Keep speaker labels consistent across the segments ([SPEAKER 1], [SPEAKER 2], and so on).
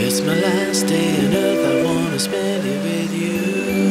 [SPEAKER 1] It's my last day on earth, I wanna spend it with you.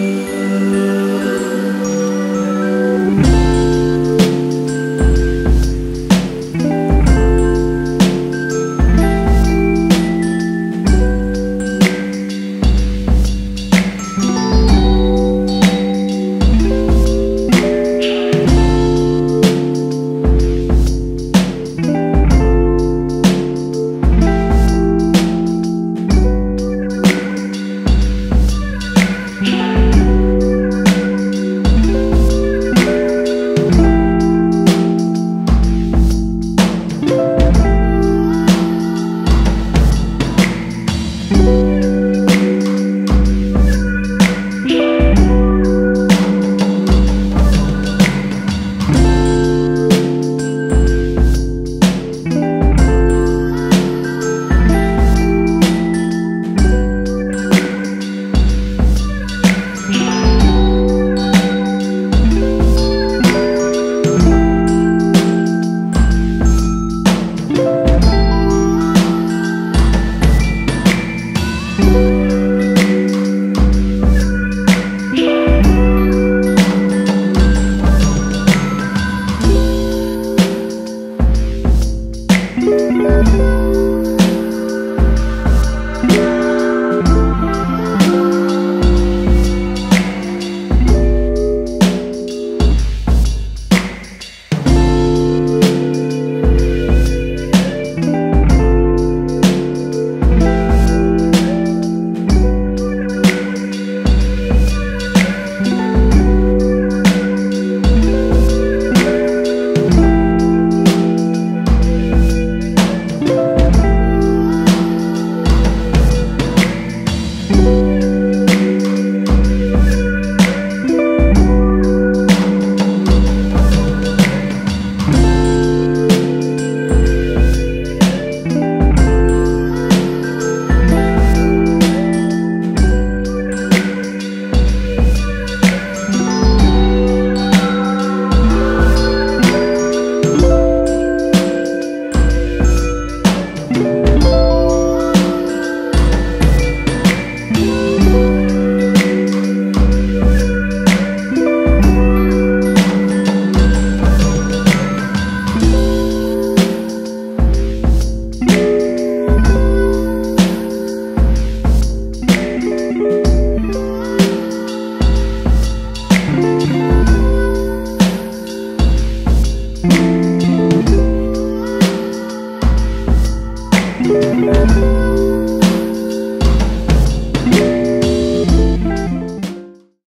[SPEAKER 2] Thank